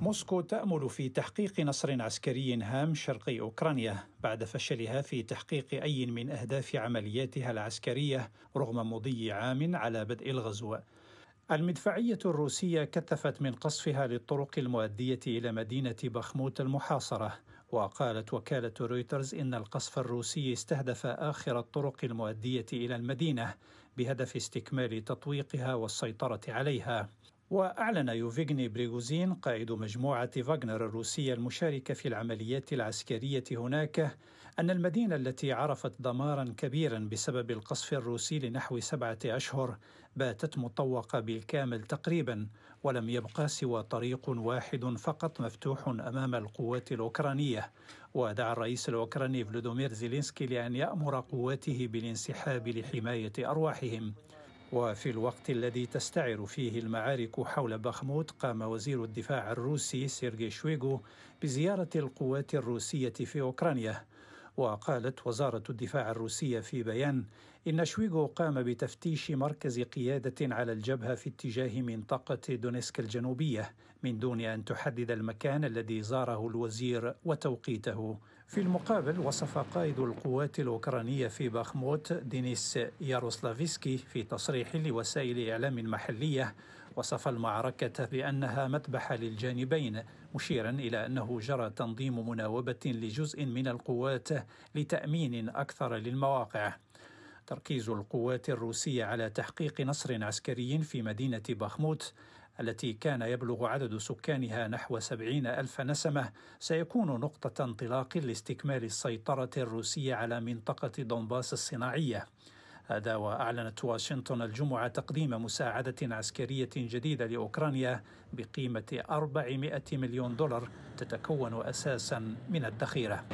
موسكو تأمل في تحقيق نصر عسكري هام شرقي أوكرانيا بعد فشلها في تحقيق أي من أهداف عملياتها العسكرية رغم مضي عام على بدء الغزو. المدفعية الروسية كثفت من قصفها للطرق المؤدية إلى مدينة بخموت المحاصرة وقالت وكالة رويترز إن القصف الروسي استهدف آخر الطرق المؤدية إلى المدينة بهدف استكمال تطويقها والسيطرة عليها وأعلن يوفيغني بريغوزين قائد مجموعة فاغنر الروسية المشاركة في العمليات العسكرية هناك أن المدينة التي عرفت دمارا كبيرا بسبب القصف الروسي لنحو سبعة أشهر باتت مطوقة بالكامل تقريبا ولم يبقى سوى طريق واحد فقط مفتوح أمام القوات الأوكرانية. ودعا الرئيس الأوكراني فولوديمير زيلينسكي لأن يأمر قواته بالانسحاب لحماية أرواحهم. وفي الوقت الذي تستعر فيه المعارك حول باخموت قام وزير الدفاع الروسي سيرجي شويغو بزيارة القوات الروسية في أوكرانيا. وقالت وزارة الدفاع الروسية في بيان إن شويغو قام بتفتيش مركز قيادة على الجبهة في اتجاه منطقة دونيتسك الجنوبية من دون أن تحدد المكان الذي زاره الوزير وتوقيته. في المقابل وصف قائد القوات الأوكرانية في باخموت دينيس ياروسلافسكي في تصريح لوسائل إعلام محلية وصف المعركة بأنها مذبحة للجانبين مشيرا إلى أنه جرى تنظيم مناوبة لجزء من القوات لتأمين أكثر للمواقع. تركيز القوات الروسية على تحقيق نصر عسكري في مدينة بخموت التي كان يبلغ عدد سكانها نحو سبعين ألف نسمة سيكون نقطة انطلاق لاستكمال السيطرة الروسية على منطقة دونباس الصناعية. هذا وأعلنت واشنطن الجمعة تقديم مساعدة عسكرية جديدة لأوكرانيا بقيمة 400 مليون دولار تتكون أساسا من الذخيرة.